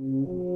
Mm-hmm.